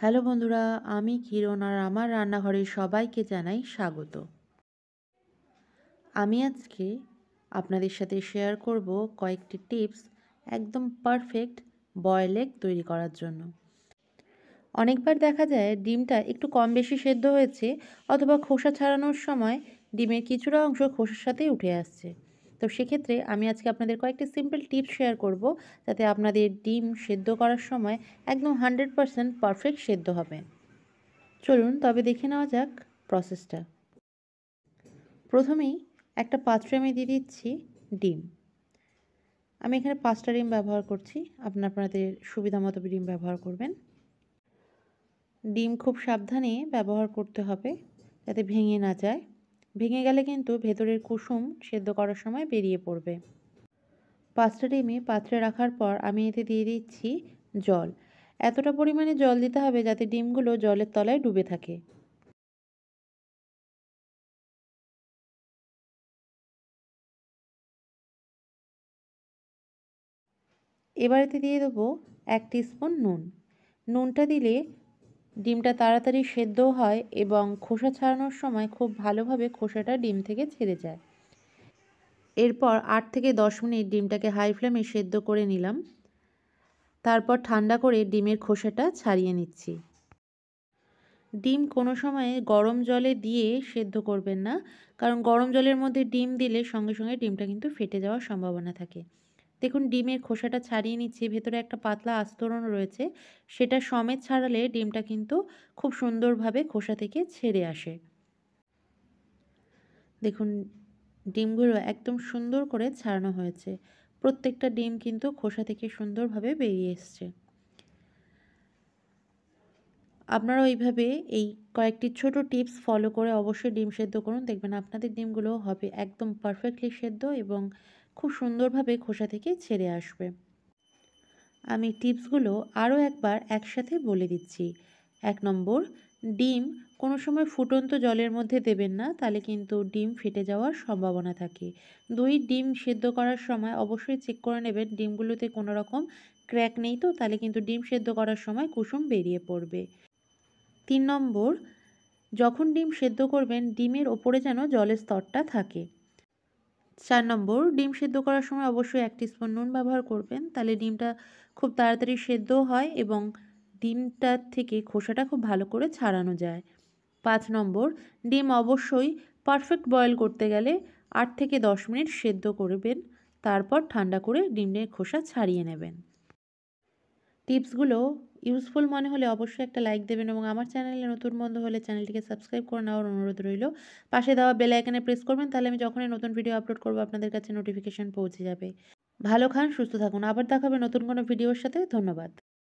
Hello বন্ধুরা, আমি কিরণ আর আমার রান্নাঘরে সবাইকে জানাই স্বাগত। আমি আজকে আপনাদের সাথে শেয়ার করব কয়েকটি টিপস একদম পারফেক্ট বয়েল এগ তৈরি করার জন্য। অনেকবার দেখা যায় ডিমটা একটু কম বেশি সেদ্ধ হয়েছে অথবা খোসা ছাড়ানোর সময় ডিমের কিছুটা অংশ খোসার সাথেই উঠে আসছে। তো সেক্ষেত্রে আমি আজকে আপনাদের কয়েকটি সিম্পল টিপস শেয়ার করব যাতে আপনাদের ডিম সেদ্ধ করার সময় একদম হান্ড্রেড পারসেন্ট পারফেক্ট সেদ্ধ হবে। চলুন তবে দেখে নেওয়া যাক প্রসেসটা প্রথমেই একটা পাত্রে আমি দিয়ে দিচ্ছি ডিম। আমি এখানে পাঁচটা ডিম ব্যবহার করছি আপনার আপনাদের সুবিধা মতো ডিম ব্যবহার করবেন। ডিম খুব সাবধানে ব্যবহার করতে হবে যাতে ভেঙে না যায়। ভেঙে গেলে কিন্তু ভেতরের কুসুম সেদ্ধ করার সময় বেরিয়ে পড়বে। পাঁচটা ডিমে পাত্রে রাখার পর আমি এতে দিয়ে দিচ্ছি জল। এতটা পরিমাণে জল দিতে হবে যাতে ডিমগুলো জলের তলায় ডুবে থাকে। এবারেতে দিয়ে দেবো এক স্পুন নুন। নুনটা দিলে ডিমটা তাড়াতাড়ি সেদ্ধ হয় এবং খোসা ছাড়ানোর সময় খুব ভালোভাবে খোসাটা ডিম থেকে ছেড়ে যায়। এরপর আট থেকে দশ মিনিট ডিমটাকে হাই ফ্লেমে সেদ্ধ করে নিলাম। তারপর ঠান্ডা করে ডিমের খোসাটা ছাড়িয়ে নিচ্ছি। ডিম কোনো সময়ে গরম জলে দিয়ে সেদ্ধ করবেন না, কারণ গরম জলের মধ্যে ডিম দিলে সঙ্গে সঙ্গে ডিমটা কিন্তু ফেটে যাওয়ার সম্ভাবনা থাকে। দেখুন, ডিমের খোসাটা ছাড়িয়ে নিচ্ছি। ভেতরে একটা পাতলা আস্তরণ রয়েছে। সেটা সমেত ছাড়ালে ডিমটা কিন্তু খুব সুন্দরভাবে খোসা থেকে ছেড়ে আসে। দেখুন, ডিমগুলো একদম সুন্দর করে ছাড়ানো হয়েছে। প্রত্যেকটা ডিম কিন্তু খোসা থেকে সুন্দরভাবে বেরিয়ে এসছে। আপনারা ওইভাবে এই কয়েকটি ছোট টিপস ফলো করে অবশ্যই ডিম সেদ্ধ করুন। দেখবেন আপনাদের ডিমগুলো হবে একদম পারফেক্টলি সেদ্ধ এবং খুব সুন্দরভাবে খোসা থেকে ছেড়ে আসবে। আমি টিপসগুলো আরও একবার একসাথে বলে দিচ্ছি। এক নম্বর, ডিম কোনো সময় ফুটন্ত জলের মধ্যে দেবেন না, তাহলে কিন্তু ডিম ফেটে যাওয়ার সম্ভাবনা থাকে। দুই, ডিম সেদ্ধ করার সময় অবশ্যই চেক করে নেবেন, ডিমগুলোতে কোনো রকম ক্র্যাক নেই তো, তাহলে কিন্তু ডিম সেদ্ধ করার সময় কুসুম বেরিয়ে পড়বে। তিন নম্বর, যখন ডিম সেদ্ধ করবেন, ডিমের ওপরে যেন জলের স্তরটা থাকে। চার নম্বর, ডিম সেদ্ধ করার সময় অবশ্যই এক স্পুন নুন ব্যবহার করবেন। তাহলে ডিমটা খুব তাড়াতাড়ি সেদ্ধ হয় এবং ডিমটার থেকে খোসাটা খুব ভালো করে ছাড়ানো যায়। পাঁচ নম্বর, ডিম অবশ্যই পারফেক্ট বয়েল করতে গেলে আট থেকে দশ মিনিট সেদ্ধ করবেন। তারপর ঠান্ডা করে ডিমের খোসা ছাড়িয়ে নেবেন। টিপসগুলো ইউজফুল মনে হলে অবশ্যই একটা লাইক দেবেন এবং আমার চ্যানেলে নতুন বন্ধু হলে চ্যানেলটিকে সাবস্ক্রাইব করে নেওয়ার অনুরোধ রইল। পাশে দেওয়া বেল আইকনে প্রেস করবেন, তাহলে আমি যখনই নতুন ভিডিও আপলোড করব, আপনাদের কাছে নোটিফিকেশান পৌঁছে যাবে। ভালো খান, সুস্থ থাকুন। আবার দেখাবে নতুন কোনো ভিডিওর সাথে। ধন্যবাদ।